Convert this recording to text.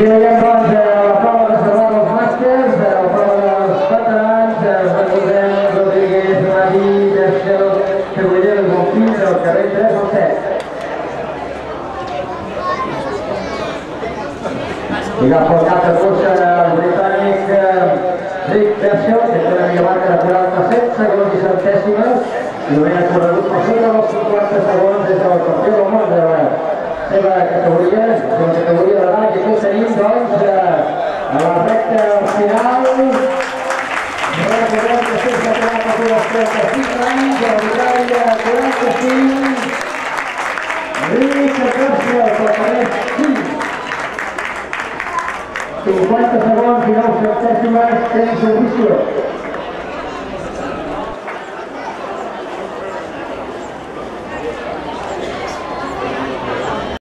I veiem doncs eh, la prova de salvar dels màsters, la prova dels veterans, eh, recordem Rodríguez, Magí, Bonfil, del carrer 3 al 7. I agafa el cap de britànic eh, Rick Bershel, que té una millor marca de 47 segons i centèsimes, i només ha corregut per sota dels 50 segons des del campió del món de la seva categoria, de la categoria d'edat, doncs, eh, a la recta final, recordem que sempre ha quedat els 35 anys, el britànic 45, Rick Bershel, pel carrer 5. 50 segons i 9 centèsimes, temps d'ofició.